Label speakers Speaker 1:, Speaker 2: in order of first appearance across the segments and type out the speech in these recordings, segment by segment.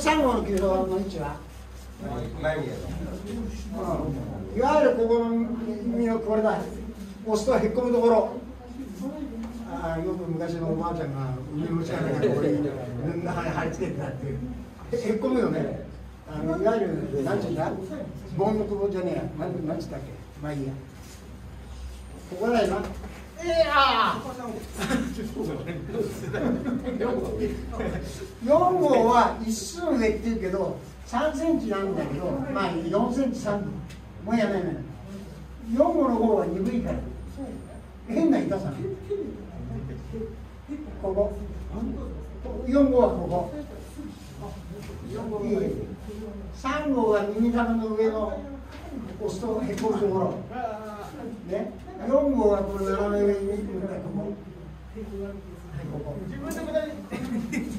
Speaker 1: 3号の球場の位置は、うん、いわゆるここの耳のこれだ押すとへっこむところあよく昔のおばあちゃんが海の近くにこれ布貼り付けてたっていうへへっこむよねあのいわゆるなんていうんだ盆の久保じゃねえやなんなんつったっけまあいいやここだよなええあ4号は一寸上っていうけど3センチなんだけどまあ4センチ3分。もうやめない。4号の方は鈍いから。変な痛さ。ここ。4号はここ。3号は耳たぶの上の押すとへこむところ。ね。4号はこの斜め上にここここ自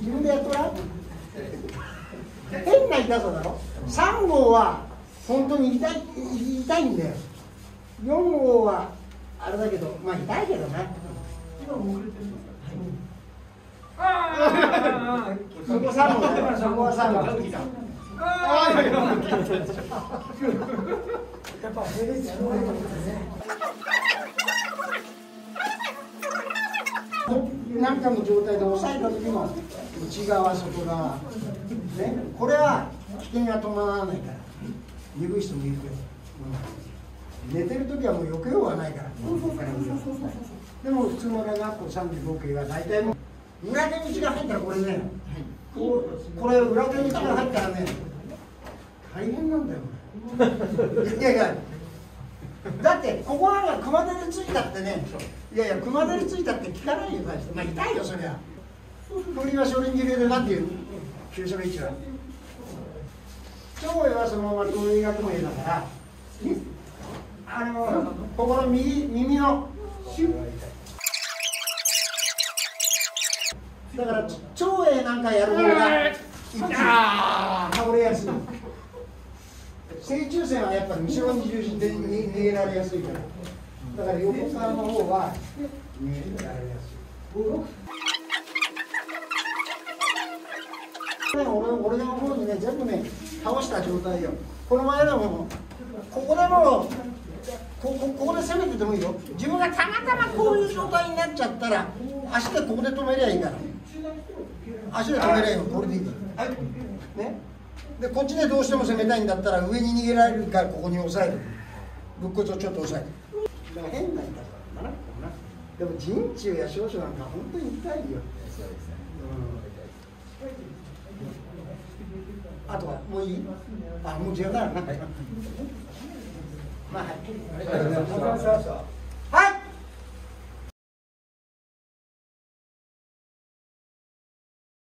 Speaker 1: 分でやっとらん。変な痛さだろ。3号は本当に痛い痛いんだよ。4号はあれだけどまあ痛いけどねそこ3号だよそこは3号。やっぱヘレスなんかの状態で押さえた時の内側外側ねこれは危険が伴わないから。鈍い人もいるけど、うん、寝てる時はもう避けようがないから。でも普通のラ学校35系は大体もう裏手道が入ったらこれねここれ裏手道が入ったらね大変なんだよ。いやいやだってここなんか熊手でついたってねいやいや熊手でついたって効かない。よ大してまあ痛いよそりゃ鳥は少林寺流でなんていう急所の位置は長英はそのまま東映学名だからあのここの右耳のだから長英なんかやる方が倒れやすい正中線はやっぱり後ろに重心で逃げられやすいから。だから横側の方は逃げられやすい。ね、俺俺の方にね全部ね倒した状態よ。この前でもここでもここここで攻めててもいいよ。自分がたまたまこういう状態になっちゃったら足でここで止めりゃいいから。足で止めりゃいいよこれでいいから。ね？でこっちでどうしても攻めたいんだったら上に逃げられるからここに押さえる。肋骨をちょっと押さえる。だから変な痛さだな。でも陣中や少々なんか本当に痛いよ。あとはもういい？あもう違うな。まあはい